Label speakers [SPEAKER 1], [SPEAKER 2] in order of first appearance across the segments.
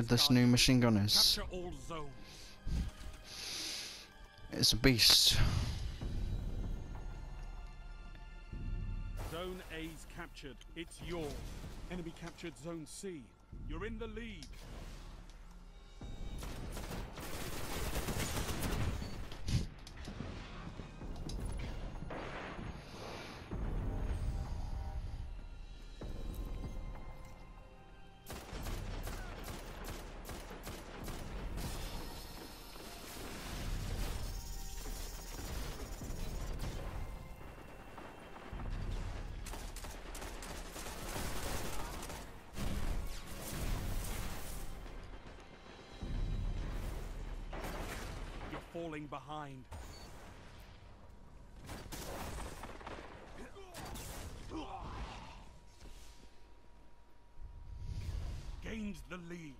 [SPEAKER 1] good this new machine gun is.
[SPEAKER 2] Capture all zones.
[SPEAKER 1] It's a beast.
[SPEAKER 2] Zone A's captured. It's yours. Enemy captured Zone C. You're in the lead. Falling behind. Gained the lead.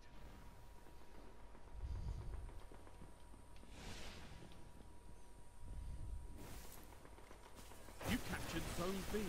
[SPEAKER 2] You captured Zone B.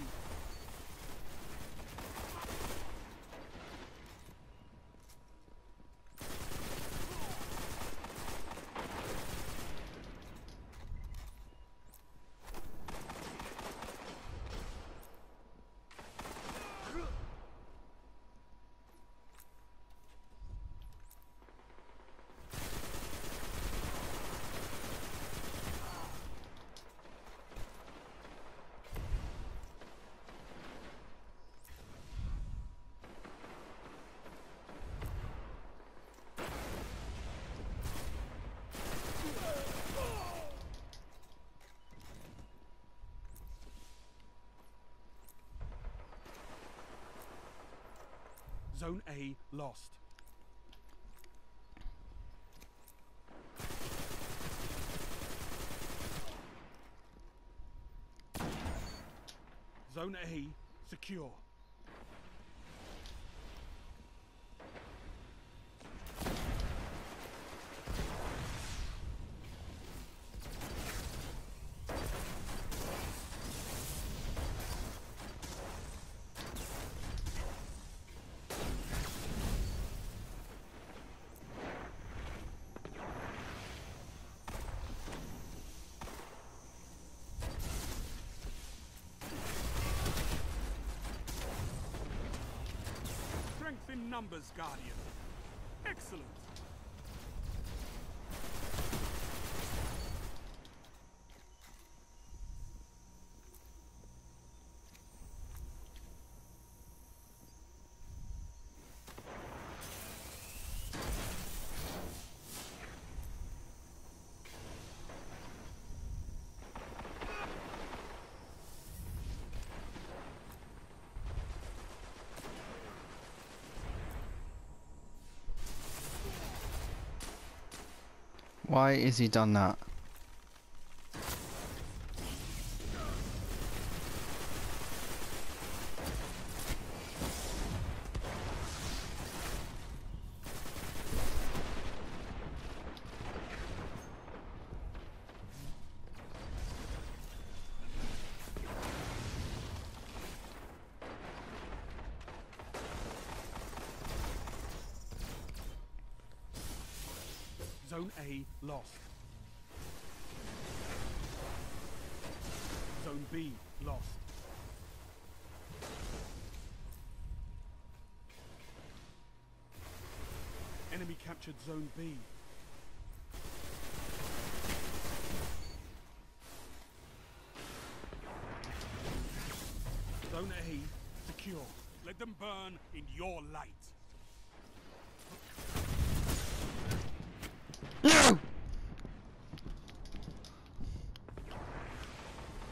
[SPEAKER 2] Zone A lost. Zone A secure. Strength in numbers, Guardian. Excellent.
[SPEAKER 1] Why is he done that?
[SPEAKER 2] Zone A lost. Zone B lost. Enemy captured Zone B. Zone A secure. Let them burn in your light.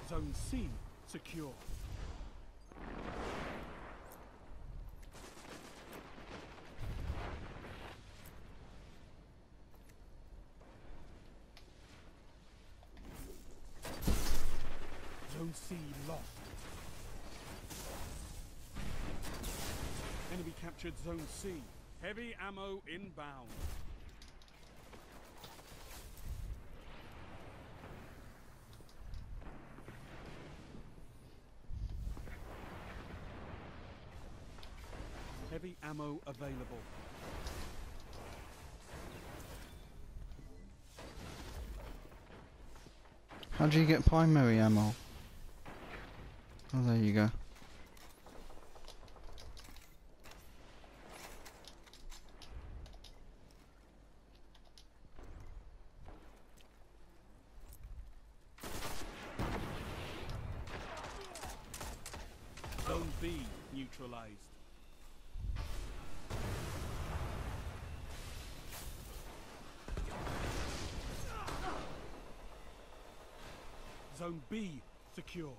[SPEAKER 2] Zone C secure. Zone C lost. Enemy captured Zone C. Heavy ammo inbound. heavy ammo available.
[SPEAKER 1] How do you get primary ammo? Oh, there you go.
[SPEAKER 2] Zone B secure.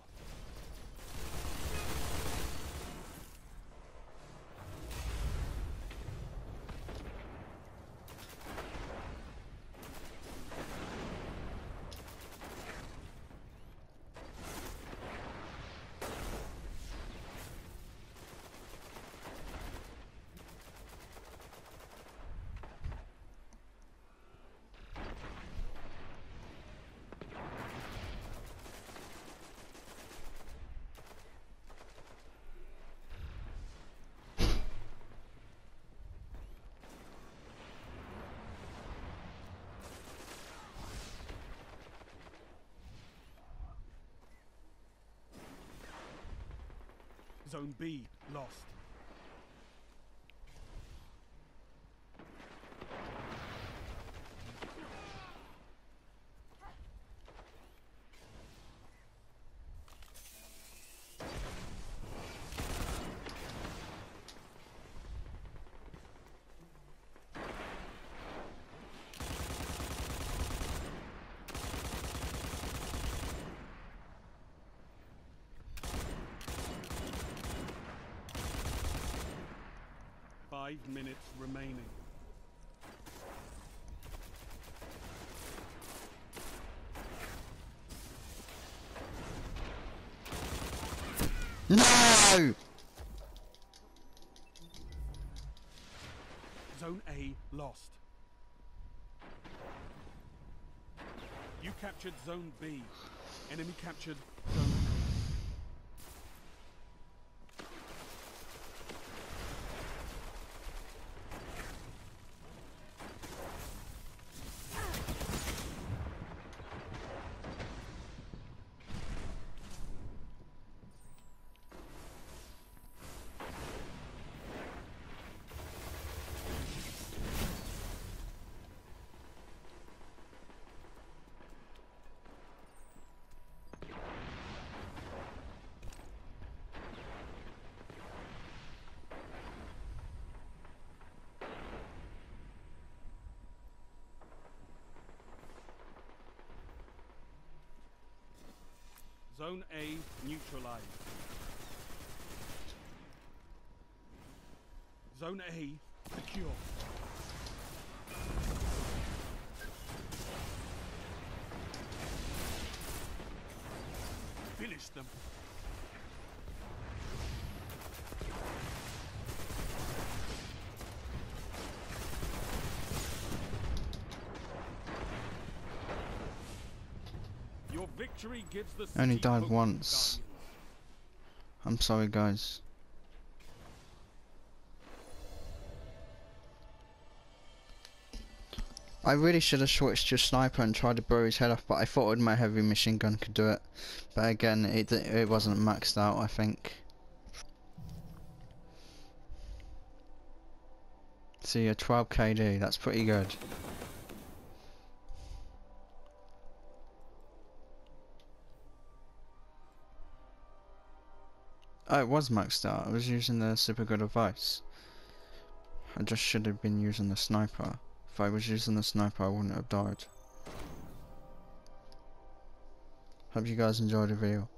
[SPEAKER 2] Zone B lost. Five minutes remaining.
[SPEAKER 1] No!
[SPEAKER 2] Zone A lost. You captured Zone B. Enemy captured Zone Zone A neutralized. Zone A secure. Finish them. Your victory gives the
[SPEAKER 1] Only died once. I'm sorry, guys. I really should have switched to a sniper and tried to blow his head off, but I thought my heavy machine gun could do it. But again, it it wasn't maxed out. I think. See a 12 KD. That's pretty good. It was maxed out. I was using the super good advice. I just should have been using the sniper. If I was using the sniper, I wouldn't have died. Hope you guys enjoyed the video.